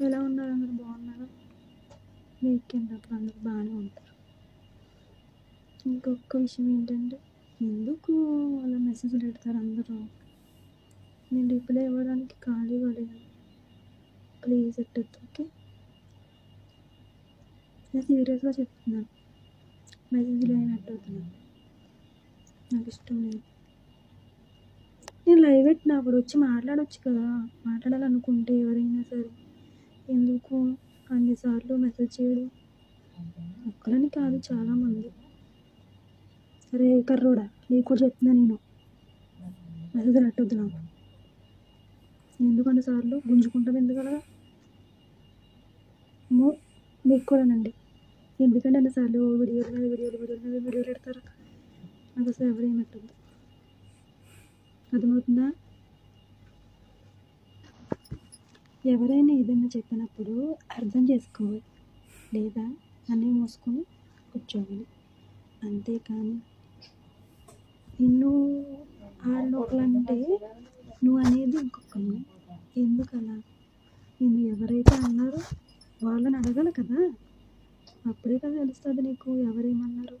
ఎలా ఉన్నారు? అందరు బాగున్నారా? వీకెండ్ అప్పుడు అందరు బాగానే ఉంటారు. ఇంకొక విషయం ఏంటంటే ఎందుకు అలా మెసేజ్లు పెడతారు అందరూ? నేను రిప్లై ఇవ్వడానికి ఖాళీ పడేది ప్లీజ్ ఎట్టద్దు ఓకే నేను సీరియస్గా చెప్తున్నాను. మెసేజ్లు ఏమి పెట్టవుతున్నాను నాకు ఇష్టం లేదు. నేను లైవ్ పెట్టినప్పుడు వచ్చి మాట్లాడొచ్చు కదా. మాట్లాడాలనుకుంటే ఎవరైనా సరే. ఎందుకు అన్నిసార్లు మెసేజ్ చేయడం? ఒక్కలని కాదు చాలామంది. సరే కర్రోడా నీకు కూడా చెప్తున్నా నేను. మెసేజ్ పెట్టొద్దు నాకు. ఎందుకు అన్నిసార్లు? గుంజుకుంటాం ఎందుకలా మీకు కూడానండి ఎందుకంటే అన్నిసార్లు వీడియోలు మీద వీడియోలు వీడియోలు మీద వీడియోలు పెడతారు. నాకు అసలు ఎవరేం పెట్టద్దు అర్థమవుతుందా? ఎవరైనా ఏదైనా చెప్పినప్పుడు అర్థం చేసుకోవాలి. లేదా అన్నీ మూసుకొని కూర్చోవాలి. అంతేకాని నిన్ను ఆడలోకలంటే నువ్వు అనేది ఇంకొకరిని ఎందుకలా? నేను నిన్ను ఎవరైతే అన్నారో వాళ్ళని అడగాలి కదా. అప్పుడే కదా తెలుస్తుంది నీకు ఎవరేమన్నారు.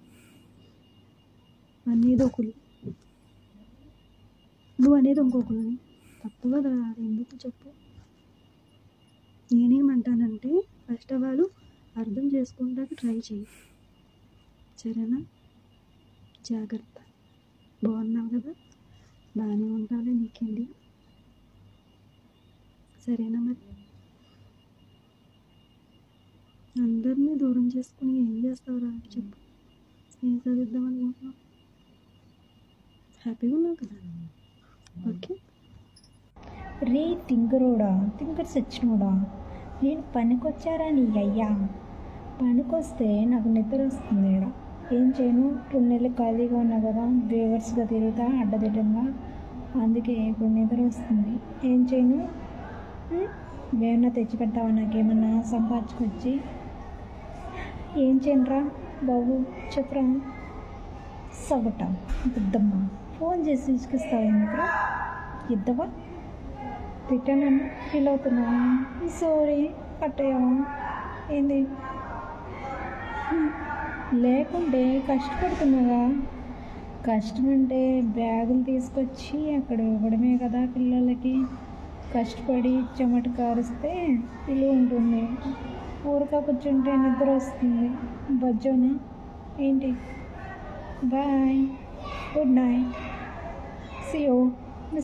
అనేది ఒకరు నువ్వు అనేది ఇంకొకరిని తప్పు కదా. అది ఎందుకు చెప్పు? నేనేమంటానంటే ఫస్ట్ ఆఫ్ ఆల్ అర్థం చేసుకుంటానికి ట్రై చేయి సరేనా? జాగ్రత్త. బాగున్నావు కదా? బాగానే ఉంటావులే నీకేంటి? సరేనా మరి? అందరినీ దూరం చేసుకుని ఏం చేస్తావురా? చెప్పు. ఏం చదివిద్దాం అనుకుంటున్నావు? హ్యాపీగా ఉన్నావు కదా? ఓకే రే తింగరోడా తింగర్ సచ్చినోడా నేను పనికొచ్చారా నీ అయ్యా? పనికొస్తే నాకు నిద్ర వస్తుంది ఏం చేయను? రెండు నెలలు ఖాళీగా ఉన్నా కదా బేవర్స్గా తిరుగుతా అడ్డదిడ్డంగా. అందుకే ఇప్పుడు నిద్ర వస్తుంది ఏం చేయను? ఉం? ఏమన్నా తెచ్చి పెడతావా నాకేమన్నా సంపాదించుకొచ్చి? ఏం చేయనురా బాబు? చెప్పరా. సగట. ఇద్దమ్మా ఫోన్ చేసి తీసుకొస్తావా ఎందుకురా? ఇద్దవా? తిట్టానని ఫీల్ అవుతున్నా సారీ కట్టయ్యావా ఏంది? లేకుంటే కష్టపడుతున్నాగా కష్టం అంటే బ్యాగులు తీసుకొచ్చి అక్కడ ఇవ్వడమే కదా పిల్లలకి. కష్టపడి చెమట కారుస్తే విలువ ఉంటుంది. ఊరికా కూర్చుంటే నిద్ర వస్తుంది. బజ్జోనా? ఏంటి? Bye good night. See you